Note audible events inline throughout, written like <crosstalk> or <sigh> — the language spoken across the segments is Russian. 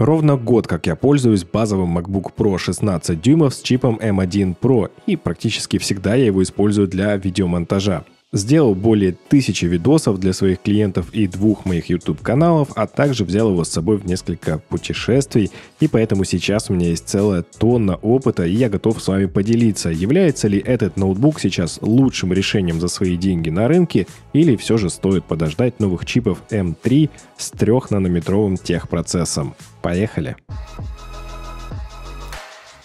Ровно год, как я пользуюсь базовым MacBook Pro 16 дюймов с чипом M1 Pro, и практически всегда я его использую для видеомонтажа. Сделал более тысячи видосов для своих клиентов и двух моих YouTube каналов, а также взял его с собой в несколько путешествий, и поэтому сейчас у меня есть целая тонна опыта, и я готов с вами поделиться, является ли этот ноутбук сейчас лучшим решением за свои деньги на рынке, или все же стоит подождать новых чипов M3 с 3-нанометровым техпроцессом. Поехали!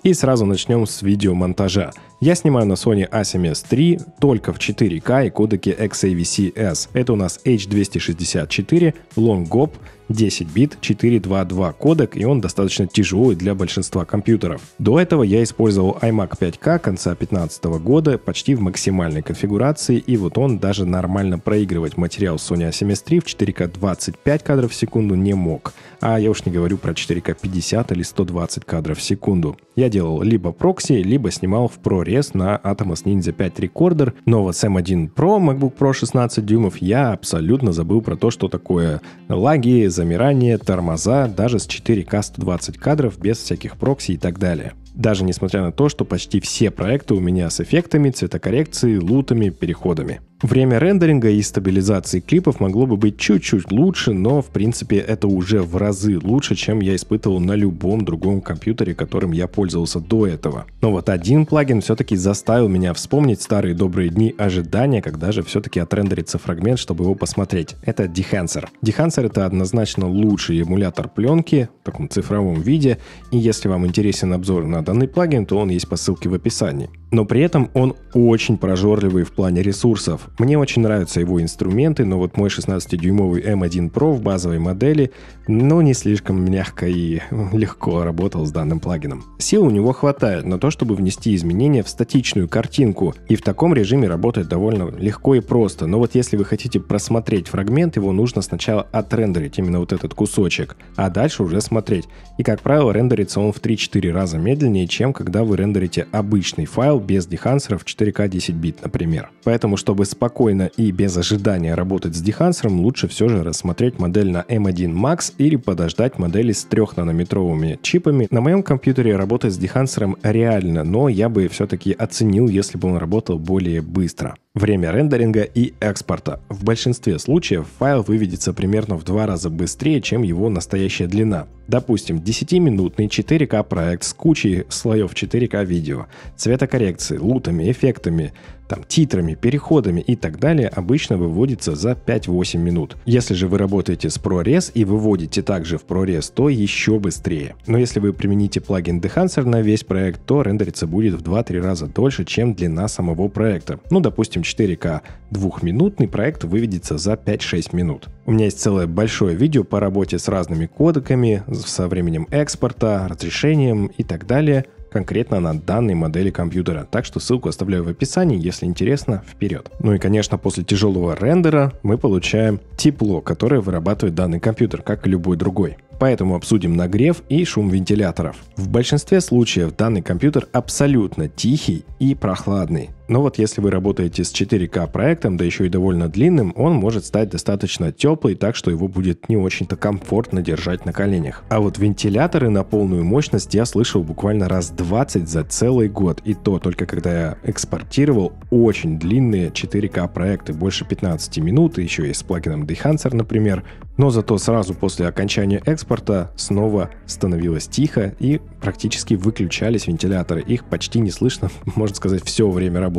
И сразу начнем с видеомонтажа. Я снимаю на Sony A7S III только в 4К и кодеке XAVC-S. Это у нас H264, Long GOP, 10 бит, 422 кодек, и он достаточно тяжелый для большинства компьютеров. До этого я использовал iMac 5K конца 2015 года почти в максимальной конфигурации, и вот он даже нормально проигрывать материал Sony A7S III в 4К 25 кадров в секунду не мог. А я уж не говорю про 4К 50 или 120 кадров в секунду. Я делал либо прокси, либо снимал в ProRes на Atomos Ninja 5 Recorder, но вот с M1 Pro, MacBook Pro 16 дюймов, я абсолютно забыл про то, что такое лаги, замирание, тормоза, даже с 4К 120 кадров без всяких прокси и так далее. Даже несмотря на то, что почти все проекты у меня с эффектами, цветокоррекцией, лутами, переходами. Время рендеринга и стабилизации клипов могло бы быть чуть-чуть лучше, но в принципе это уже в разы лучше, чем я испытывал на любом другом компьютере, которым я пользовался до этого. Но вот один плагин все-таки заставил меня вспомнить старые добрые дни ожидания, когда же все-таки отрендерится фрагмент, чтобы его посмотреть. Это Dehancer. Dehancer это однозначно лучший эмулятор пленки в таком цифровом виде, и если вам интересен обзор на данный плагин, то он есть по ссылке в описании но при этом он очень прожорливый в плане ресурсов. Мне очень нравятся его инструменты, но вот мой 16-дюймовый M1 Pro в базовой модели, ну, не слишком мягко и легко работал с данным плагином. Сил у него хватает на то, чтобы внести изменения в статичную картинку, и в таком режиме работает довольно легко и просто. Но вот если вы хотите просмотреть фрагмент, его нужно сначала отрендерить, именно вот этот кусочек, а дальше уже смотреть. И, как правило, рендерится он в 3-4 раза медленнее, чем когда вы рендерите обычный файл без дехансеров 4К 10 бит, например. Поэтому, чтобы спокойно и без ожидания работать с дехансером, лучше все же рассмотреть модель на M1 Max или подождать модели с 3-нанометровыми чипами. На моем компьютере работать с дехансером реально, но я бы все-таки оценил, если бы он работал более быстро. Время рендеринга и экспорта. В большинстве случаев файл выведется примерно в два раза быстрее, чем его настоящая длина. Допустим, 10-минутный 4К проект с кучей слоев 4К видео, цветокоррекции, лутами, эффектами, там, титрами, переходами и так далее обычно выводится за 5-8 минут. Если же вы работаете с ProRes и выводите также в ProRes, то еще быстрее. Но если вы примените плагин Dehancer на весь проект, то рендериться будет в 2-3 раза дольше, чем длина самого проекта. Ну, допустим, 4К двухминутный проект выведется за 5-6 минут. У меня есть целое большое видео по работе с разными кодеками, со временем экспорта, разрешением и так далее – конкретно на данной модели компьютера. Так что ссылку оставляю в описании, если интересно, вперед. Ну и, конечно, после тяжелого рендера мы получаем тепло, которое вырабатывает данный компьютер, как и любой другой. Поэтому обсудим нагрев и шум вентиляторов. В большинстве случаев данный компьютер абсолютно тихий и прохладный. Но вот если вы работаете с 4К проектом, да еще и довольно длинным, он может стать достаточно теплый, так что его будет не очень-то комфортно держать на коленях. А вот вентиляторы на полную мощность я слышал буквально раз 20 за целый год. И то только когда я экспортировал очень длинные 4К проекты, больше 15 минут, еще и с плагином Dehancer, например. Но зато сразу после окончания экспорта снова становилось тихо и практически выключались вентиляторы. Их почти не слышно, <laughs> можно сказать, все время работы.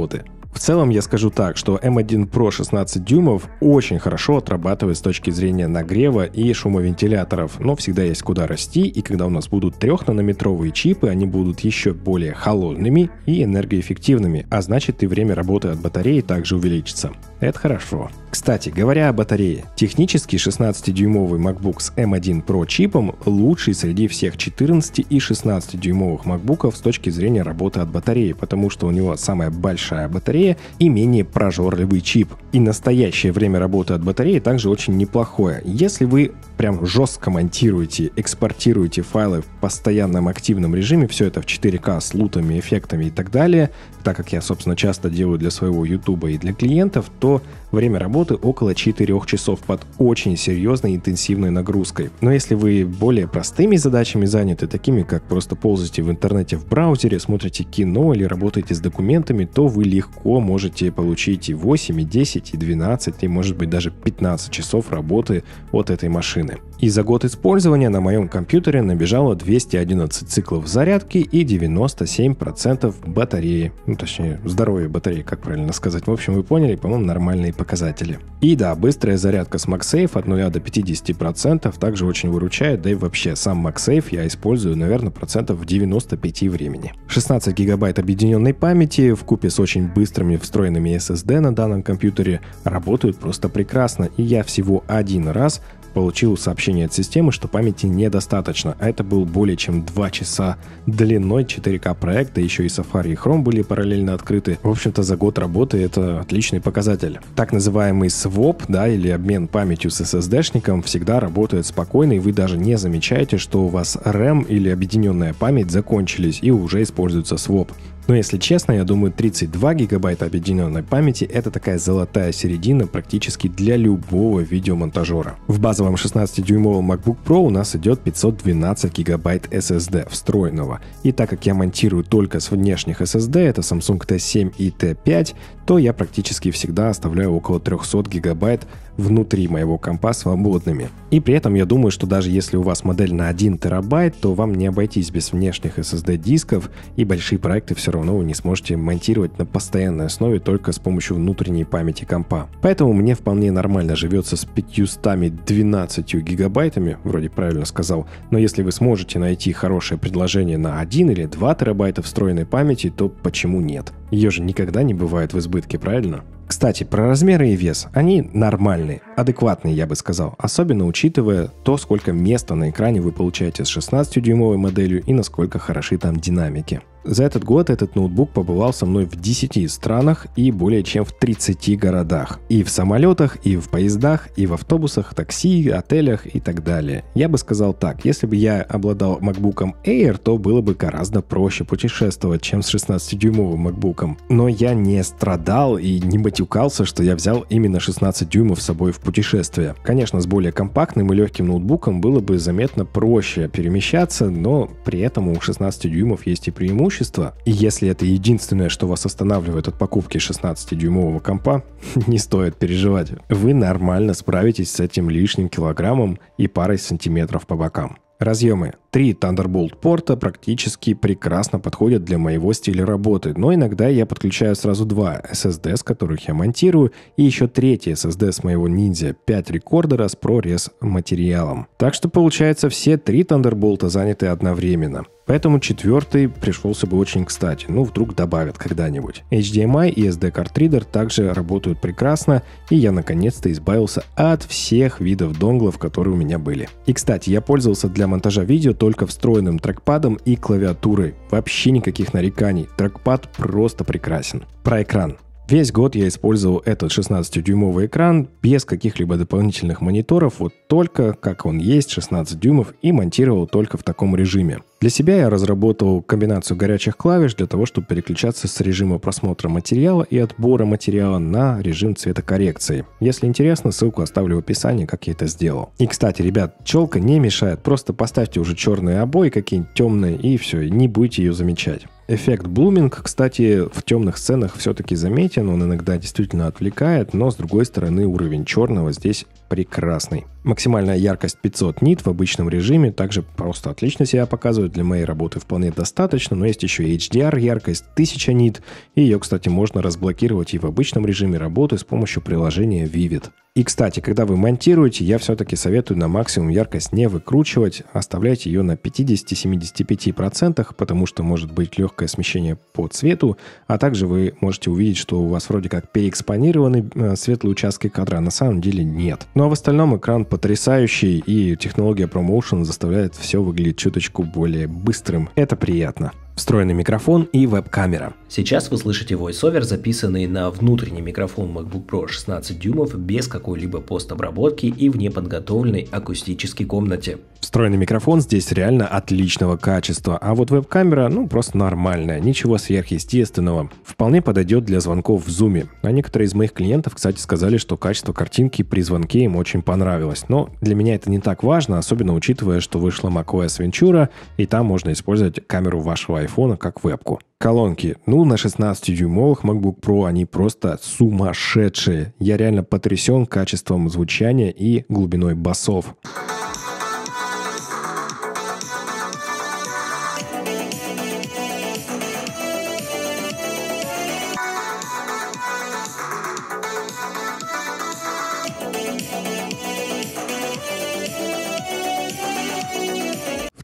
В целом я скажу так, что M1 Pro 16 дюймов очень хорошо отрабатывает с точки зрения нагрева и шумовентиляторов, но всегда есть куда расти, и когда у нас будут 3-нанометровые чипы, они будут еще более холодными и энергоэффективными, а значит и время работы от батареи также увеличится. Это хорошо. Кстати, говоря о батарее, технически 16-дюймовый MacBook с M1 Pro чипом лучший среди всех 14 и 16-дюймовых MacBook с точки зрения работы от батареи, потому что у него самая большая батарея и менее прожорливый чип. И настоящее время работы от батареи также очень неплохое. Если вы прям жестко монтируете, экспортируете файлы в постоянном активном режиме, все это в 4К с лутами, эффектами и так далее, так как я, собственно, часто делаю для своего YouTube и для клиентов, то время работы около 4 часов под очень серьезной интенсивной нагрузкой. Но если вы более простыми задачами заняты, такими как просто ползаете в интернете в браузере, смотрите кино или работаете с документами, то вы легко можете получить и 8, и 10, и 12, и может быть даже 15 часов работы от этой машины. И за год использования на моем компьютере набежало 211 циклов зарядки и 97% батареи. Ну, точнее, здоровья батареи, как правильно сказать. В общем, вы поняли, по-моему, нормальные показатели. И да, быстрая зарядка с MagSafe от 0 до 50% также очень выручает, да и вообще сам MagSafe я использую, наверное, процентов в 95 времени. 16 гигабайт объединенной памяти в купе с очень быстрыми встроенными SSD на данном компьютере работают просто прекрасно, и я всего один раз получил сообщение от системы, что памяти недостаточно. А это был более чем 2 часа длиной 4К проекта, еще и Safari и Chrome были параллельно открыты. В общем-то, за год работы это отличный показатель. Так называемый swap, да, или обмен памятью с SSD-шником всегда работает спокойно, и вы даже не замечаете, что у вас RAM или объединенная память закончились и уже используется swap. Но если честно, я думаю, 32 гигабайта объединенной памяти — это такая золотая середина практически для любого видеомонтажера. В базовом 16-дюймовом MacBook Pro у нас идет 512 гигабайт SSD встроенного. И так как я монтирую только с внешних SSD, это Samsung T7 и T5, то я практически всегда оставляю около 300 гигабайт внутри моего компа свободными. И при этом я думаю, что даже если у вас модель на 1 терабайт, то вам не обойтись без внешних SSD дисков, и большие проекты все равно вы не сможете монтировать на постоянной основе только с помощью внутренней памяти компа. Поэтому мне вполне нормально живется с 512 гигабайтами, вроде правильно сказал, но если вы сможете найти хорошее предложение на 1 или 2 терабайта встроенной памяти, то почему нет? Ее же никогда не бывает в избытке, правильно? Кстати, про размеры и вес. Они нормальные, адекватные, я бы сказал. Особенно учитывая то, сколько места на экране вы получаете с 16-дюймовой моделью и насколько хороши там динамики. За этот год этот ноутбук побывал со мной в 10 странах и более чем в 30 городах. И в самолетах, и в поездах, и в автобусах, такси, отелях и так далее. Я бы сказал так, если бы я обладал MacBook Air, то было бы гораздо проще путешествовать, чем с 16-дюймовым MacBook. Но я не страдал и не матюкался, что я взял именно 16 дюймов с собой в путешествие. Конечно, с более компактным и легким ноутбуком было бы заметно проще перемещаться, но при этом у 16 дюймов есть и преимущества, и если это единственное, что вас останавливает от покупки 16-дюймового компа, <laughs> не стоит переживать. Вы нормально справитесь с этим лишним килограммом и парой сантиметров по бокам. Разъемы. Три Thunderbolt порта практически прекрасно подходят для моего стиля работы, но иногда я подключаю сразу два SSD, с которых я монтирую, и еще третий SSD с моего Ninja 5 рекордера с ProRes материалом. Так что получается все три Thunderbolt заняты одновременно. Поэтому четвертый пришелся бы очень кстати, ну вдруг добавят когда-нибудь. HDMI и SD Card Reader также работают прекрасно, и я наконец-то избавился от всех видов донглов, которые у меня были. И кстати, я пользовался для монтажа видео только встроенным трекпадом и клавиатурой. Вообще никаких нареканий. Трекпад просто прекрасен. Про экран. Весь год я использовал этот 16-дюймовый экран без каких-либо дополнительных мониторов, вот только как он есть, 16 дюймов, и монтировал только в таком режиме. Для себя я разработал комбинацию горячих клавиш для того, чтобы переключаться с режима просмотра материала и отбора материала на режим цветокоррекции. Если интересно, ссылку оставлю в описании, как я это сделал. И, кстати, ребят, челка не мешает, просто поставьте уже черные обои какие-нибудь темные и все, не будете ее замечать. Эффект блуминг, кстати, в темных сценах все-таки заметен, он иногда действительно отвлекает, но с другой стороны уровень черного здесь прекрасный. Максимальная яркость 500 нит в обычном режиме также просто отлично себя показывает. Для моей работы вполне достаточно, но есть еще HDR яркость 1000 нит. И ее, кстати, можно разблокировать и в обычном режиме работы с помощью приложения Vivid. И, кстати, когда вы монтируете, я все-таки советую на максимум яркость не выкручивать, оставляйте ее на 50-75%, потому что может быть легкое смещение по цвету, а также вы можете увидеть, что у вас вроде как переэкспонированы э, светлые участки кадра, а на самом деле нет. Ну а в остальном экран потрясающий, и технология ProMotion заставляет все выглядеть чуточку более быстрым. Это приятно. Встроенный микрофон и веб-камера. Сейчас вы слышите voiceover, записанный на внутренний микрофон MacBook Pro 16 дюймов без какой-либо постобработки и в неподготовленной акустической комнате. Встроенный микрофон здесь реально отличного качества, а вот веб-камера, ну, просто нормальная, ничего сверхъестественного. Вполне подойдет для звонков в Zoom. А некоторые из моих клиентов, кстати, сказали, что качество картинки при звонке им очень понравилось. Но для меня это не так важно, особенно учитывая, что вышла macOS Ventura, и там можно использовать камеру вашего iPhone как вебку. Колонки. Ну, на 16-дюймовых MacBook Pro они просто сумасшедшие. Я реально потрясен качеством звучания и глубиной басов.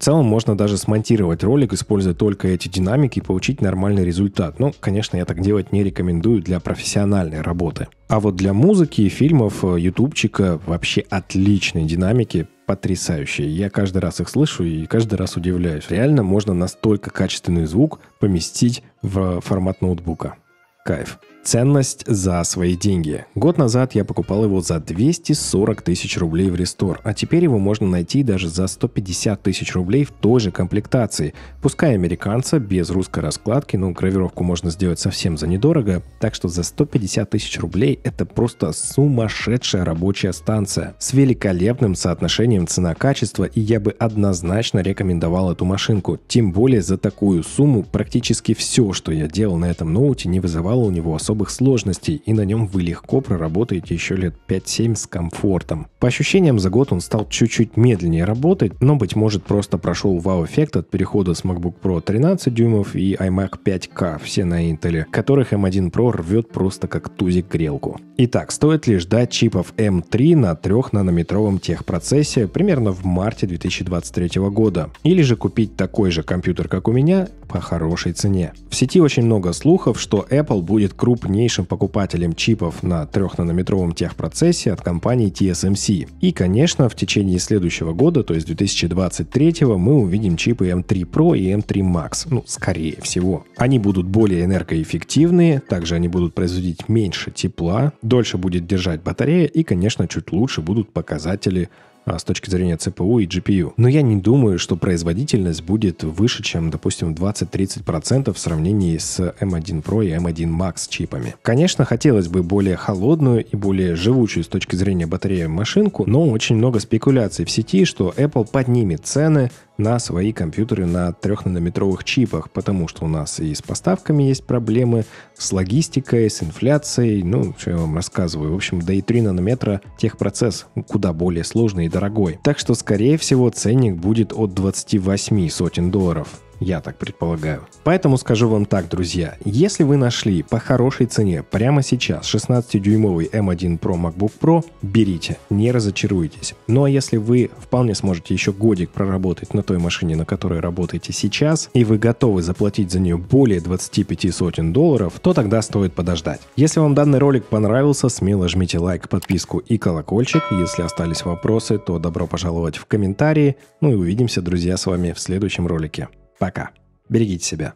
Целом можно даже смонтировать ролик, используя только эти динамики и получить нормальный результат. Но, конечно, я так делать не рекомендую для профессиональной работы. А вот для музыки и фильмов э, ютубчика вообще отличные динамики, потрясающие. Я каждый раз их слышу и каждый раз удивляюсь. Реально можно настолько качественный звук поместить в формат ноутбука. Кайф. Ценность за свои деньги. Год назад я покупал его за 240 тысяч рублей в рестор, а теперь его можно найти даже за 150 тысяч рублей в той же комплектации. Пускай американца, без русской раскладки, но гравировку можно сделать совсем за недорого, так что за 150 тысяч рублей это просто сумасшедшая рабочая станция с великолепным соотношением цена-качество, и я бы однозначно рекомендовал эту машинку. Тем более за такую сумму практически все, что я делал на этом ноуте, не вызывало у него особых сложностей, и на нем вы легко проработаете еще лет 5-7 с комфортом. По ощущениям, за год он стал чуть-чуть медленнее работать, но, быть может, просто прошел вау-эффект от перехода с MacBook Pro 13 дюймов и iMac 5K, все на Intel, которых M1 Pro рвет просто как тузик грелку. Итак, стоит ли ждать чипов M3 на 3-нанометровом техпроцессе примерно в марте 2023 года? Или же купить такой же компьютер, как у меня, по хорошей цене? В сети очень много слухов, что Apple будет круп крупнейшим покупателем чипов на 3-нанометровом техпроцессе от компании TSMC. И, конечно, в течение следующего года, то есть 2023, мы увидим чипы M3 Pro и M3 Max. Ну, скорее всего. Они будут более энергоэффективные, также они будут производить меньше тепла, дольше будет держать батарея и, конечно, чуть лучше будут показатели с точки зрения CPU и GPU. Но я не думаю, что производительность будет выше, чем, допустим, 20-30% в сравнении с M1 Pro и M1 Max чипами. Конечно, хотелось бы более холодную и более живучую с точки зрения батареи машинку, но очень много спекуляций в сети, что Apple поднимет цены на свои компьютеры на 3-нанометровых чипах, потому что у нас и с поставками есть проблемы, с логистикой, с инфляцией, ну, что я вам рассказываю. В общем, да и 3 нанометра техпроцесс куда более сложный и дорогой. Так что, скорее всего, ценник будет от 28 сотен долларов. Я так предполагаю. Поэтому скажу вам так, друзья. Если вы нашли по хорошей цене прямо сейчас 16-дюймовый M1 Pro MacBook Pro, берите, не разочаруйтесь. Ну а если вы вполне сможете еще годик проработать на той машине, на которой работаете сейчас, и вы готовы заплатить за нее более 25 сотен долларов, то тогда стоит подождать. Если вам данный ролик понравился, смело жмите лайк, подписку и колокольчик. Если остались вопросы, то добро пожаловать в комментарии. Ну и увидимся, друзья, с вами в следующем ролике. Пока. Берегите себя.